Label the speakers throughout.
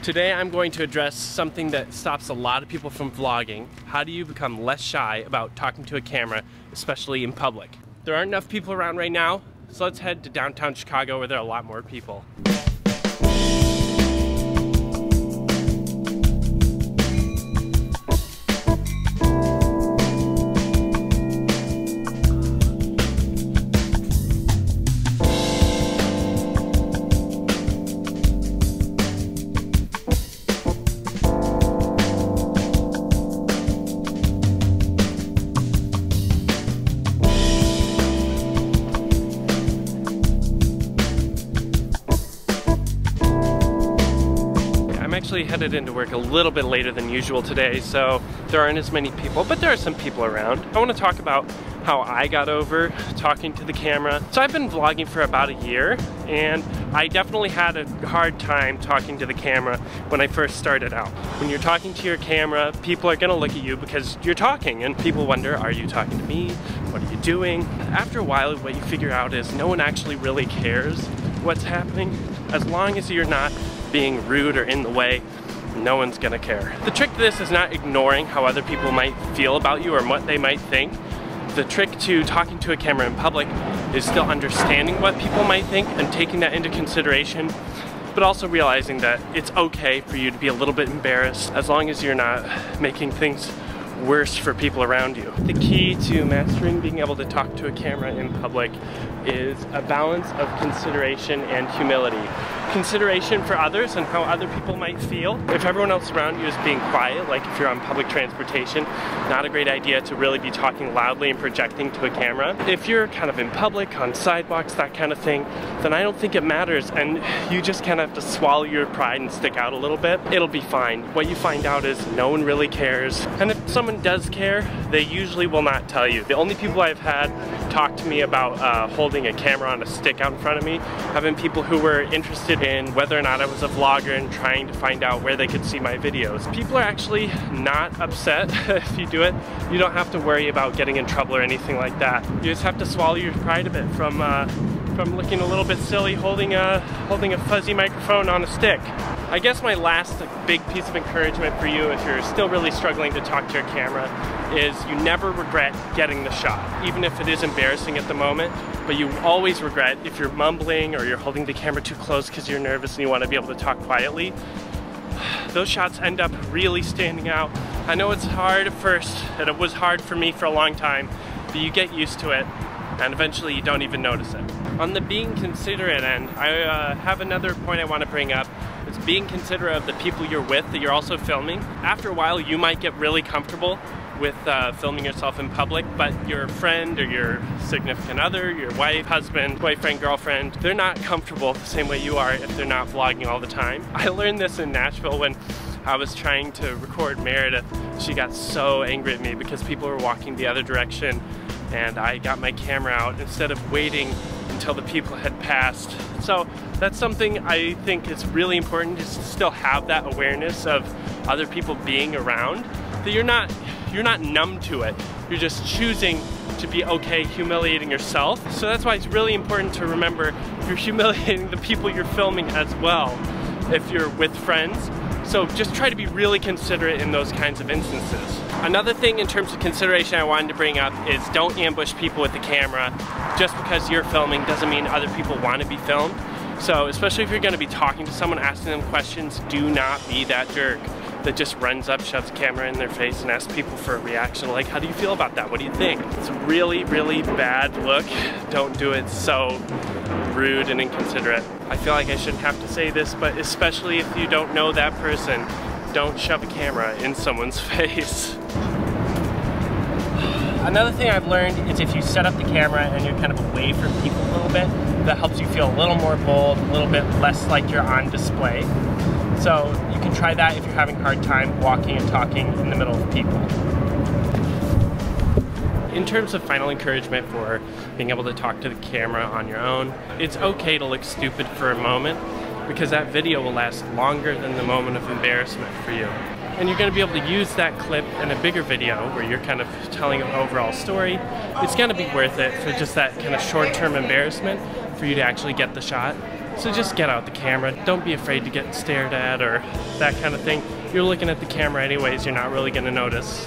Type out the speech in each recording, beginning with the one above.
Speaker 1: Today I'm going to address something that stops a lot of people from vlogging. How do you become less shy about talking to a camera, especially in public? There aren't enough people around right now, so let's head to downtown Chicago where there are a lot more people. Actually headed into work a little bit later than usual today, so there aren't as many people, but there are some people around. I want to talk about how I got over talking to the camera. So I've been vlogging for about a year, and I definitely had a hard time talking to the camera when I first started out. When you're talking to your camera, people are gonna look at you because you're talking, and people wonder, are you talking to me? What are you doing? After a while, what you figure out is no one actually really cares what's happening. As long as you're not being rude or in the way, no one's gonna care. The trick to this is not ignoring how other people might feel about you or what they might think. The trick to talking to a camera in public is still understanding what people might think and taking that into consideration, but also realizing that it's okay for you to be a little bit embarrassed as long as you're not making things worse for people around you. The key to mastering being able to talk to a camera in public is a balance of consideration and humility. Consideration for others and how other people might feel. If everyone else around you is being quiet, like if you're on public transportation, not a great idea to really be talking loudly and projecting to a camera. If you're kind of in public, on sidewalks, that kind of thing, then I don't think it matters and you just kind of have to swallow your pride and stick out a little bit. It'll be fine. What you find out is no one really cares. And if someone does care, they usually will not tell you. The only people I've had talk to me about uh, holding a camera on a stick out in front of me have been people who were interested in whether or not I was a vlogger and trying to find out where they could see my videos. People are actually not upset if you do it. You don't have to worry about getting in trouble or anything like that. You just have to swallow your pride a bit from uh, from looking a little bit silly holding a holding a fuzzy microphone on a stick. I guess my last big piece of encouragement for you if you're still really struggling to talk to your camera is you never regret getting the shot, even if it is embarrassing at the moment, but you always regret if you're mumbling or you're holding the camera too close because you're nervous and you want to be able to talk quietly. Those shots end up really standing out. I know it's hard at first, and it was hard for me for a long time, but you get used to it, and eventually you don't even notice it. On the being considerate end, I uh, have another point I want to bring up. Being considerate of the people you're with that you're also filming. After a while, you might get really comfortable with uh, filming yourself in public, but your friend or your significant other, your wife, husband, boyfriend, girlfriend, they're not comfortable the same way you are if they're not vlogging all the time. I learned this in Nashville when I was trying to record Meredith. She got so angry at me because people were walking the other direction and I got my camera out instead of waiting until the people had passed. So that's something I think is really important is to still have that awareness of other people being around. That you're not you're not numb to it. You're just choosing to be okay humiliating yourself. So that's why it's really important to remember you're humiliating the people you're filming as well if you're with friends. So just try to be really considerate in those kinds of instances. Another thing in terms of consideration I wanted to bring up is don't ambush people with the camera. Just because you're filming doesn't mean other people want to be filmed. So especially if you're going to be talking to someone, asking them questions, do not be that jerk that just runs up, shoves a camera in their face and asks people for a reaction like, how do you feel about that? What do you think? It's a really, really bad look. Don't do it so rude and inconsiderate. I feel like I shouldn't have to say this, but especially if you don't know that person, don't shove a camera in someone's face. Another thing I've learned is if you set up the camera and you're kind of away from people a little bit, that helps you feel a little more bold, a little bit less like you're on display. So you can try that if you're having a hard time walking and talking in the middle of people. In terms of final encouragement for being able to talk to the camera on your own, it's okay to look stupid for a moment because that video will last longer than the moment of embarrassment for you and you're going to be able to use that clip in a bigger video where you're kind of telling an overall story. It's going to be worth it for just that kind of short-term embarrassment for you to actually get the shot. So just get out the camera. Don't be afraid to get stared at or that kind of thing. You're looking at the camera anyways, you're not really gonna notice.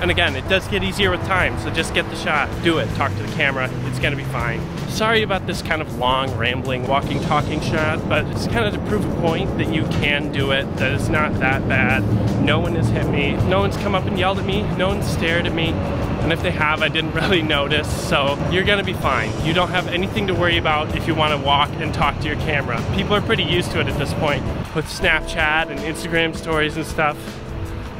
Speaker 1: And again, it does get easier with time, so just get the shot, do it, talk to the camera, it's gonna be fine. Sorry about this kind of long, rambling, walking, talking shot, but it's kind of to prove a point that you can do it, that it's not that bad. No one has hit me, no one's come up and yelled at me, no one's stared at me, and if they have, I didn't really notice, so you're gonna be fine. You don't have anything to worry about if you wanna walk and talk to your camera. People are pretty used to it at this point with Snapchat and Instagram stories and stuff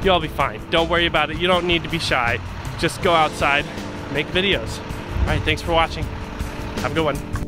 Speaker 1: you'll be fine. Don't worry about it. You don't need to be shy. Just go outside, make videos. All right, thanks for watching. Have a good one.